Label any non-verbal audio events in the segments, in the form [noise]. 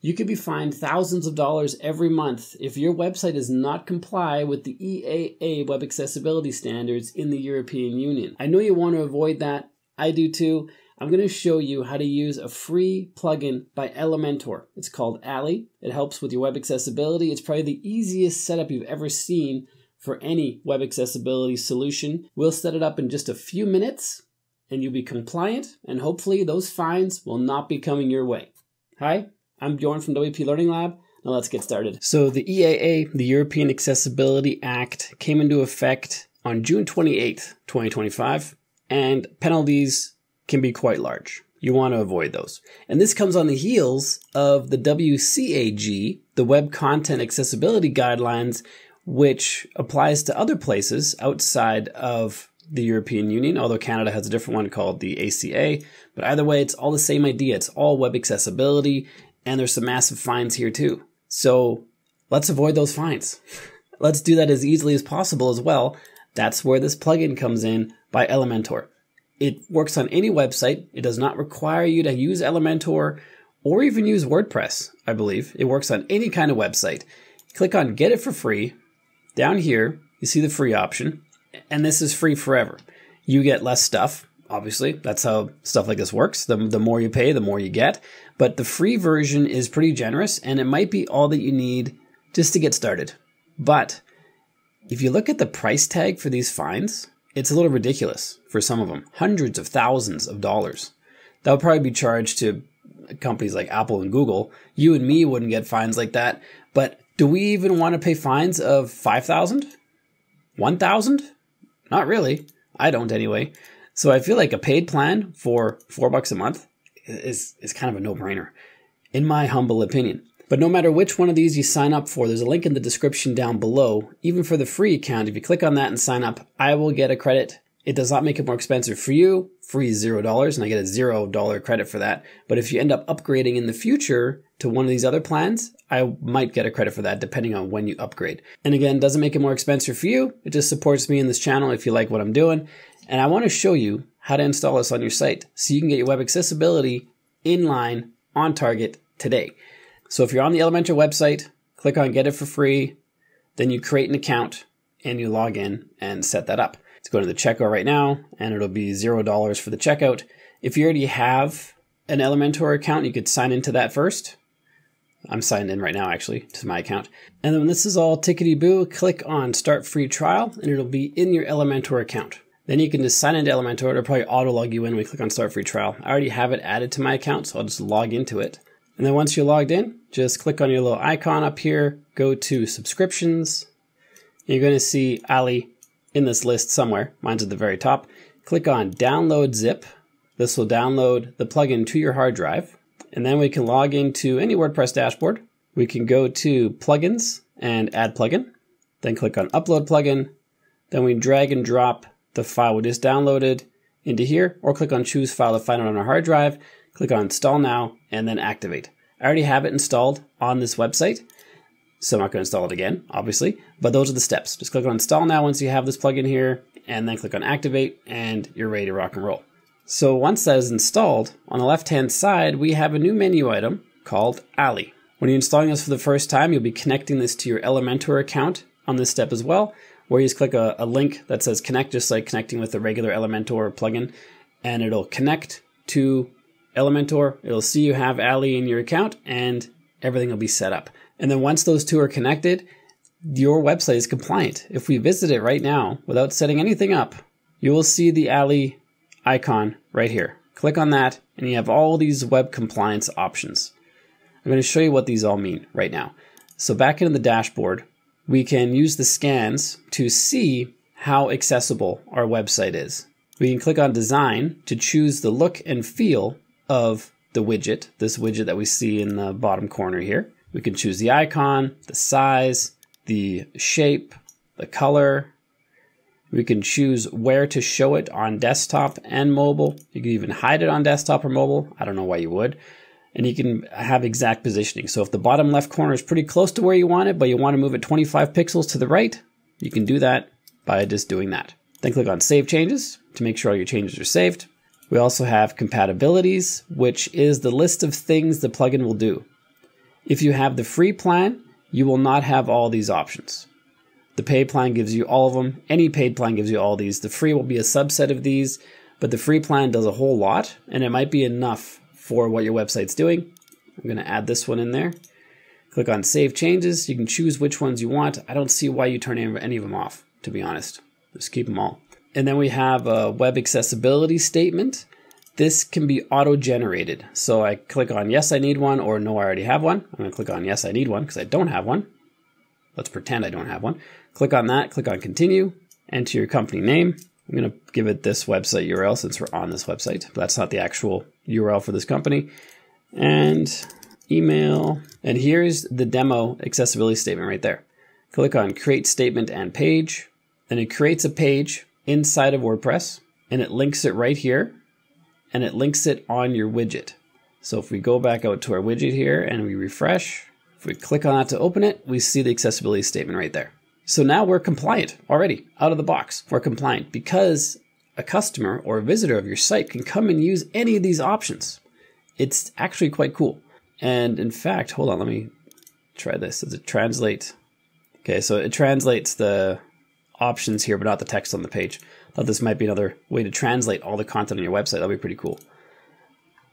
You could be fined thousands of dollars every month if your website does not comply with the EAA web accessibility standards in the European Union. I know you want to avoid that. I do too. I'm going to show you how to use a free plugin by Elementor. It's called Ally. It helps with your web accessibility. It's probably the easiest setup you've ever seen for any web accessibility solution. We'll set it up in just a few minutes and you'll be compliant and hopefully those fines will not be coming your way. Hi, I'm Bjorn from WP Learning Lab. Now let's get started. So the EAA, the European Accessibility Act, came into effect on June 28th, 2025, and penalties can be quite large. You want to avoid those. And this comes on the heels of the WCAG, the Web Content Accessibility Guidelines, which applies to other places outside of the European Union, although Canada has a different one called the ACA. But either way, it's all the same idea. It's all web accessibility, and there's some massive fines here too. So let's avoid those fines. [laughs] let's do that as easily as possible as well. That's where this plugin comes in by Elementor. It works on any website. It does not require you to use Elementor or even use WordPress, I believe. It works on any kind of website. Click on Get It for Free. Down here, you see the free option and this is free forever. You get less stuff, obviously. That's how stuff like this works. The, the more you pay, the more you get. But the free version is pretty generous, and it might be all that you need just to get started. But if you look at the price tag for these fines, it's a little ridiculous for some of them. Hundreds of thousands of dollars. That would probably be charged to companies like Apple and Google. You and me wouldn't get fines like that. But do we even want to pay fines of 5,000? 1,000? Not really. I don't anyway. So I feel like a paid plan for four bucks a month is, is kind of a no brainer, in my humble opinion. But no matter which one of these you sign up for, there's a link in the description down below. Even for the free account, if you click on that and sign up, I will get a credit. It does not make it more expensive for you. Free zero dollars, and I get a zero dollar credit for that. But if you end up upgrading in the future to one of these other plans, I might get a credit for that depending on when you upgrade. And again, doesn't make it more expensive for you. It just supports me in this channel if you like what I'm doing. And I want to show you how to install this on your site so you can get your web accessibility in line on target today. So if you're on the Elementor website, click on get it for free, then you create an account and you log in and set that up. Let's go to the checkout right now and it'll be $0 for the checkout. If you already have an Elementor account, you could sign into that first I'm signed in right now, actually, to my account. And then when this is all tickety boo, click on Start Free Trial, and it'll be in your Elementor account. Then you can just sign into Elementor. It'll probably auto log you in when we click on Start Free Trial. I already have it added to my account, so I'll just log into it. And then once you're logged in, just click on your little icon up here, go to Subscriptions. You're going to see Ally in this list somewhere. Mine's at the very top. Click on Download Zip. This will download the plugin to your hard drive. And then we can log into any WordPress dashboard. We can go to plugins and add plugin, then click on upload plugin. Then we drag and drop the file we just downloaded into here or click on choose file to find it on our hard drive. Click on install now and then activate. I already have it installed on this website. So I'm not going to install it again, obviously, but those are the steps. Just click on install now once you have this plugin here and then click on activate and you're ready to rock and roll. So once that is installed, on the left-hand side, we have a new menu item called Ally. When you're installing this for the first time, you'll be connecting this to your Elementor account on this step as well, where you just click a, a link that says connect, just like connecting with the regular Elementor plugin, and it'll connect to Elementor. It'll see you have Ally in your account, and everything will be set up. And then once those two are connected, your website is compliant. If we visit it right now without setting anything up, you will see the Ally icon right here. Click on that and you have all these web compliance options. I'm going to show you what these all mean right now. So back into the dashboard, we can use the scans to see how accessible our website is. We can click on design to choose the look and feel of the widget, this widget that we see in the bottom corner here. We can choose the icon, the size, the shape, the color, we can choose where to show it on desktop and mobile. You can even hide it on desktop or mobile. I don't know why you would. And you can have exact positioning. So if the bottom left corner is pretty close to where you want it, but you want to move it 25 pixels to the right, you can do that by just doing that. Then click on Save Changes to make sure all your changes are saved. We also have compatibilities, which is the list of things the plugin will do. If you have the free plan, you will not have all these options. The paid plan gives you all of them. Any paid plan gives you all these. The free will be a subset of these, but the free plan does a whole lot, and it might be enough for what your website's doing. I'm going to add this one in there. Click on Save Changes. You can choose which ones you want. I don't see why you turn any of them off, to be honest. Just keep them all. And then we have a web accessibility statement. This can be auto-generated. So I click on yes, I need one, or no, I already have one. I'm gonna click on yes, I need one, because I don't have one. Let's pretend I don't have one. Click on that, click on continue, enter your company name. I'm gonna give it this website URL since we're on this website, that's not the actual URL for this company. And email, and here's the demo accessibility statement right there. Click on create statement and page, and it creates a page inside of WordPress, and it links it right here and it links it on your widget. So if we go back out to our widget here and we refresh, if we click on that to open it, we see the accessibility statement right there. So now we're compliant already out of the box. We're compliant because a customer or a visitor of your site can come and use any of these options. It's actually quite cool. And in fact, hold on, let me try this. Does it translate? Okay, so it translates the options here, but not the text on the page. I Thought this might be another way to translate all the content on your website. That'd be pretty cool.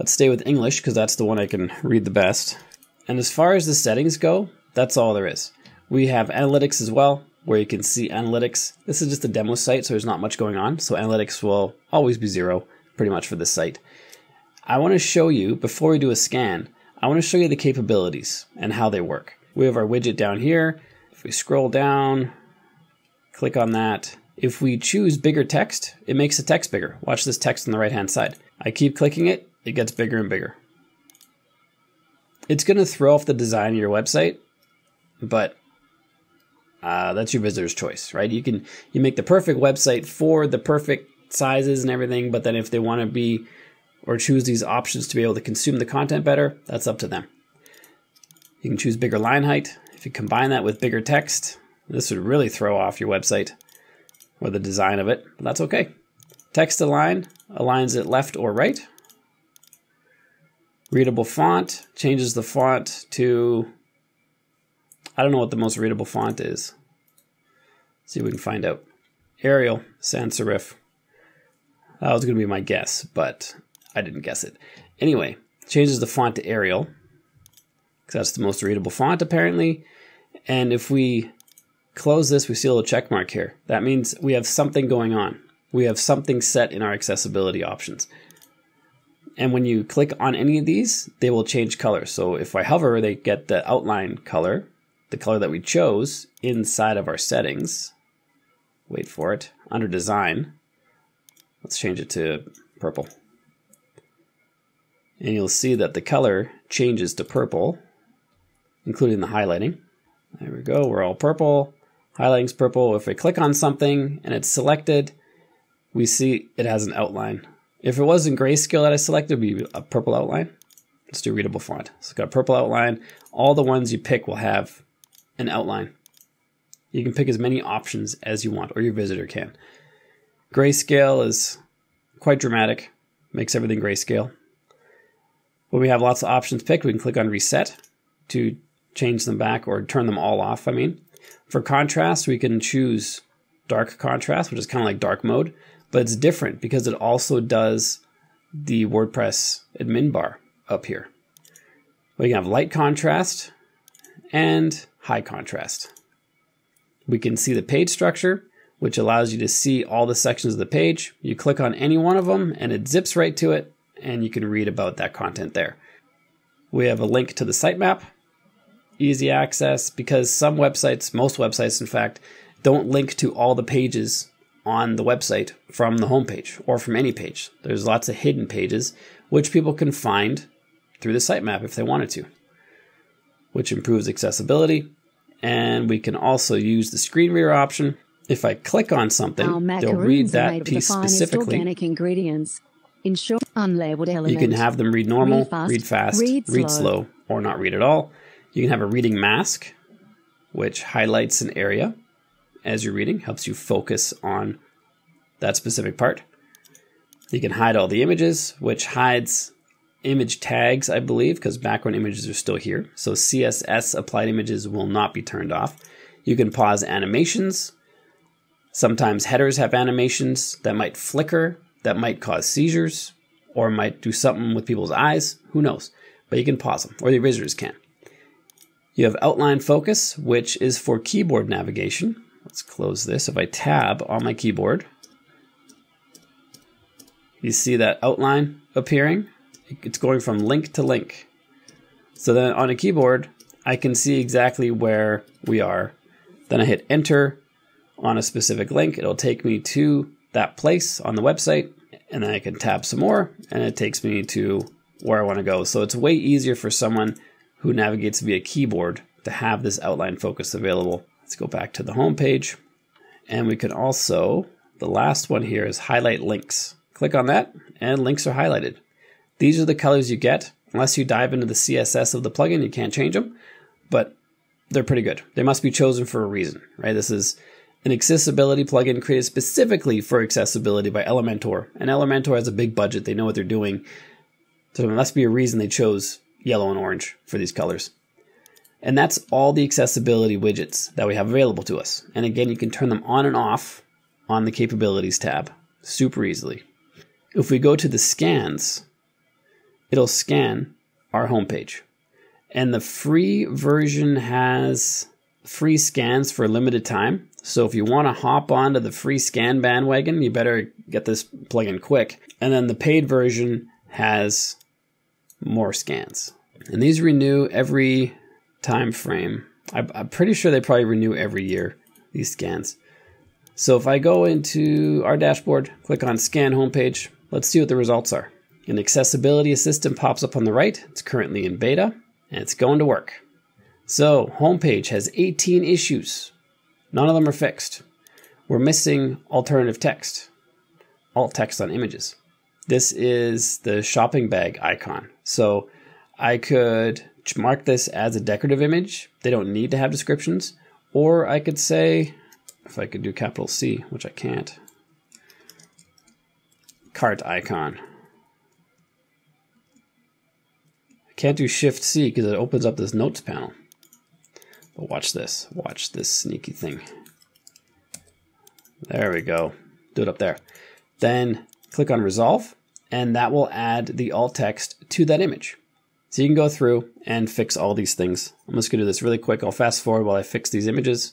Let's stay with English because that's the one I can read the best. And as far as the settings go, that's all there is. We have analytics as well, where you can see analytics. This is just a demo site, so there's not much going on. So analytics will always be zero, pretty much for this site. I want to show you, before we do a scan, I want to show you the capabilities and how they work. We have our widget down here. If we scroll down, click on that. If we choose bigger text, it makes the text bigger. Watch this text on the right hand side. I keep clicking it, it gets bigger and bigger. It's going to throw off the design of your website, but uh, that's your visitor's choice, right? You can you make the perfect website for the perfect sizes and everything, but then if they want to be or choose these options to be able to consume the content better, that's up to them. You can choose bigger line height. If you combine that with bigger text, this would really throw off your website or the design of it, but that's okay. Text align aligns it left or right. Readable font changes the font to, I don't know what the most readable font is. Let's see if we can find out. Arial, sans serif. That was going to be my guess, but I didn't guess it. Anyway, changes the font to Arial, because that's the most readable font apparently. And if we close this, we see a little check mark here. That means we have something going on. We have something set in our accessibility options. And when you click on any of these, they will change color. So if I hover, they get the outline color, the color that we chose inside of our settings. Wait for it. Under design, let's change it to purple. And you'll see that the color changes to purple, including the highlighting. There we go, we're all purple. Highlighting's purple. If we click on something and it's selected, we see it has an outline. If it wasn't grayscale that I selected, it would be a purple outline. Let's do readable font. So it's got a purple outline. All the ones you pick will have an outline. You can pick as many options as you want, or your visitor can. Grayscale is quite dramatic, makes everything grayscale. When we have lots of options picked, we can click on reset to change them back or turn them all off, I mean. For contrast, we can choose dark contrast, which is kind of like dark mode, but it's different because it also does the WordPress admin bar up here. We can have light contrast and high contrast. We can see the page structure, which allows you to see all the sections of the page. You click on any one of them and it zips right to it, and you can read about that content there. We have a link to the sitemap, easy access because some websites, most websites in fact, don't link to all the pages on the website from the homepage or from any page. There's lots of hidden pages which people can find through the sitemap if they wanted to, which improves accessibility. And we can also use the screen reader option. If I click on something, they'll read that piece specifically. Organic ingredients. Ensure unlabeled element. You can have them read normal, read fast, read, fast, read, read slow. slow, or not read at all. You can have a reading mask, which highlights an area as you're reading, helps you focus on that specific part. You can hide all the images, which hides image tags, I believe, because background images are still here. So CSS applied images will not be turned off. You can pause animations. Sometimes headers have animations that might flicker, that might cause seizures, or might do something with people's eyes. Who knows? But you can pause them, or the visitors can. You have outline focus, which is for keyboard navigation. Let's close this. If I tab on my keyboard, you see that outline appearing. It's going from link to link. So then on a keyboard, I can see exactly where we are. Then I hit enter on a specific link. It'll take me to that place on the website. And then I can tab some more and it takes me to where I want to go. So it's way easier for someone who navigates via keyboard to have this outline focus available. Let's go back to the home page. And we can also, the last one here is highlight links. Click on that and links are highlighted. These are the colors you get. Unless you dive into the CSS of the plugin, you can't change them, but they're pretty good. They must be chosen for a reason, right? This is an accessibility plugin created specifically for accessibility by Elementor. And Elementor has a big budget. They know what they're doing. So there must be a reason they chose yellow and orange for these colors. And that's all the accessibility widgets that we have available to us. And again, you can turn them on and off on the capabilities tab super easily. If we go to the scans, it'll scan our homepage. And the free version has free scans for a limited time. So if you want to hop onto the free scan bandwagon, you better get this plugin quick. And then the paid version has more scans. And these renew every time frame. I'm pretty sure they probably renew every year, these scans. So if I go into our dashboard, click on scan homepage, Let's see what the results are. An accessibility assistant pops up on the right. It's currently in beta and it's going to work. So, homepage has 18 issues. None of them are fixed. We're missing alternative text, alt text on images. This is the shopping bag icon. So, I could mark this as a decorative image. They don't need to have descriptions. Or I could say, if I could do capital C, which I can't, cart icon. Can't do Shift C because it opens up this notes panel. But watch this. Watch this sneaky thing. There we go. Do it up there. Then click on Resolve, and that will add the alt text to that image. So you can go through and fix all these things. I'm just to do this really quick. I'll fast forward while I fix these images.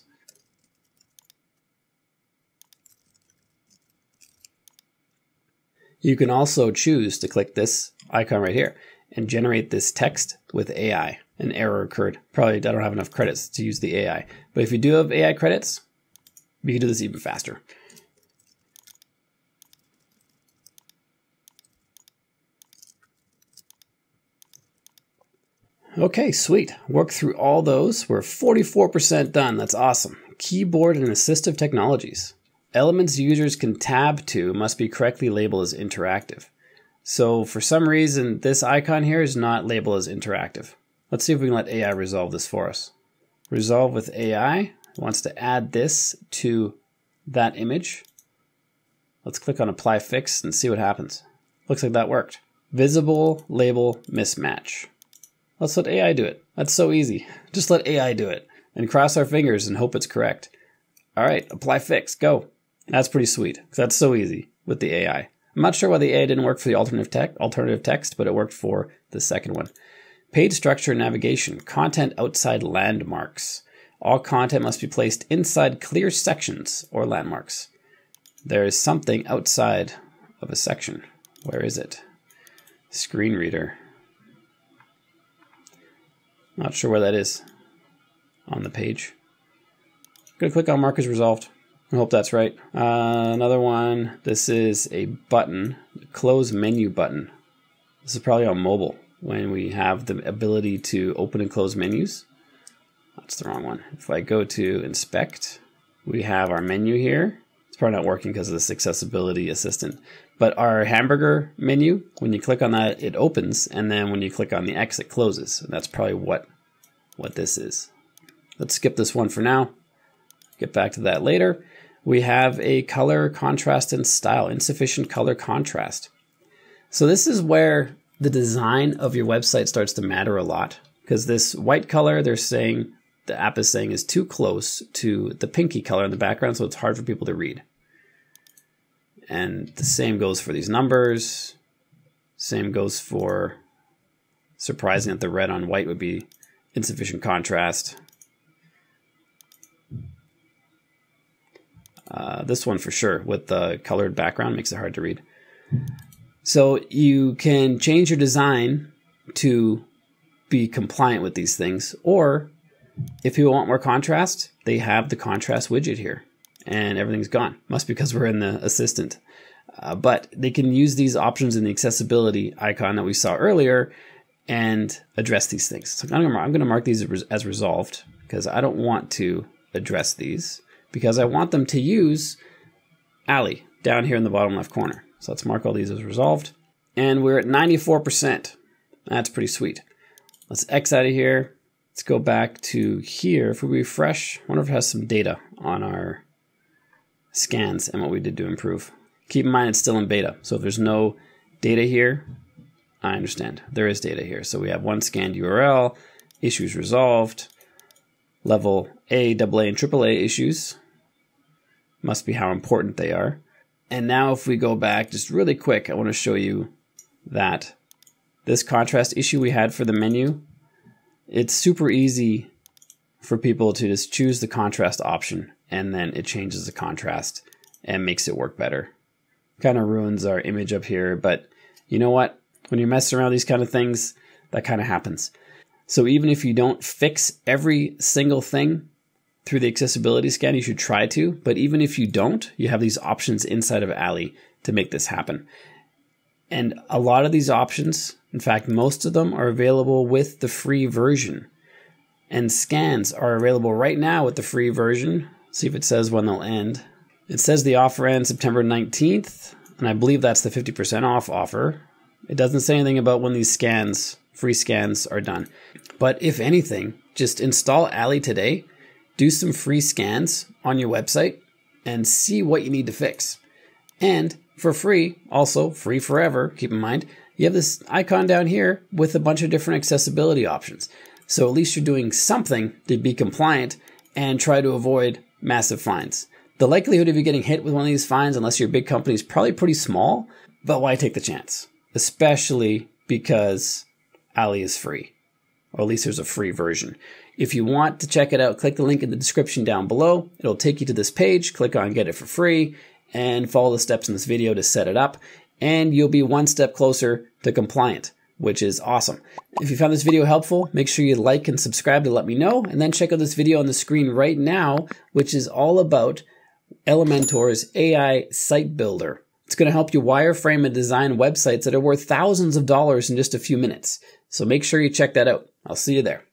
You can also choose to click this icon right here and generate this text with AI. An error occurred. Probably I don't have enough credits to use the AI. But if you do have AI credits, we can do this even faster. Okay, sweet. Work through all those. We're 44% done. That's awesome. Keyboard and assistive technologies. Elements users can tab to must be correctly labeled as interactive. So for some reason, this icon here is not labeled as interactive. Let's see if we can let AI resolve this for us. Resolve with AI wants to add this to that image. Let's click on apply fix and see what happens. Looks like that worked. Visible label mismatch. Let's let AI do it. That's so easy. [laughs] Just let AI do it and cross our fingers and hope it's correct. All right, apply fix, go. That's pretty sweet. That's so easy with the AI. I'm not sure why the AI didn't work for the alternative, te- alternative text, but it worked for the second one. Page structure navigation, content outside landmarks. All content must be placed inside clear sections or landmarks. There is something outside of a section. Where is it? Screen reader. Not sure where that is on the page. I'm going to click on mark as resolved. I hope that's right. Uh, another one. This is a button, close menu button. This is probably on mobile when we have the ability to open and close menus. That's the wrong one. If I go to inspect, we have our menu here. It's probably not working because of this accessibility assistant. But our hamburger menu, when you click on that, it opens, and then when you click on the X, it closes. And that's probably what what this is. Let's skip this one for now. Get back to that later we have a color contrast and style, insufficient color contrast. So this is where the design of your website starts to matter a lot because this white color, they're saying the app is saying is too close to the pinky color in the background, so it's hard for people to read. And the same goes for these numbers. Same goes for surprising that the red on white would be insufficient contrast. Uh, this one for sure with the colored background makes it hard to read. So you can change your design to be compliant with these things. Or if people want more contrast, they have the contrast widget here and everything's gone. Must be because we're in the assistant. Uh, but they can use these options in the accessibility icon that we saw earlier and address these things. So I'm going to mark these as resolved because I don't want to address these because I want them to use Ally down here in the bottom left corner. So let's mark all these as resolved. And we're at 94%. That's pretty sweet. Let's X out of here. Let's go back to here. If we refresh, I wonder if it has some data on our scans and what we did to improve. Keep in mind it's still in beta. So if there's no data here, I understand. There is data here. So we have one scanned URL, issues resolved, level A, AA, and AAA issues. Must be how important they are. And now if we go back just really quick, I want to show you that this contrast issue we had for the menu, it's super easy for people to just choose the contrast option and then it changes the contrast and makes it work better. Kind of ruins our image up here, but you know what? When you're messing around these kind of things, that kind of happens. So even if you don't fix every single thing through the accessibility scan, you should try to. But even if you don't, you have these options inside of Ally to make this happen. And a lot of these options, in fact, most of them are available with the free version. And scans are available right now with the free version. See if it says when they'll end. It says the offer ends September 19th, and I believe that's the 50% off offer. It doesn't say anything about when these scans, free scans, are done. But if anything, just install Ally today, do some free scans on your website, and see what you need to fix. And for free, also free forever, keep in mind, you have this icon down here with a bunch of different accessibility options. So at least you're doing something to be compliant and try to avoid massive fines. The likelihood of you getting hit with one of these fines, unless you're a big company, is probably pretty small, but why take the chance? Especially because Ally is free, or at least there's a free version. If you want to check it out, click the link in the description down below. It'll take you to this page. Click on get it for free and follow the steps in this video to set it up. And you'll be one step closer to compliant, which is awesome. If you found this video helpful, make sure you like and subscribe to let me know. And then check out this video on the screen right now, which is all about Elementor's AI Site Builder. It's going to help you wireframe and design websites that are worth thousands of dollars in just a few minutes. So make sure you check that out. I'll see you there.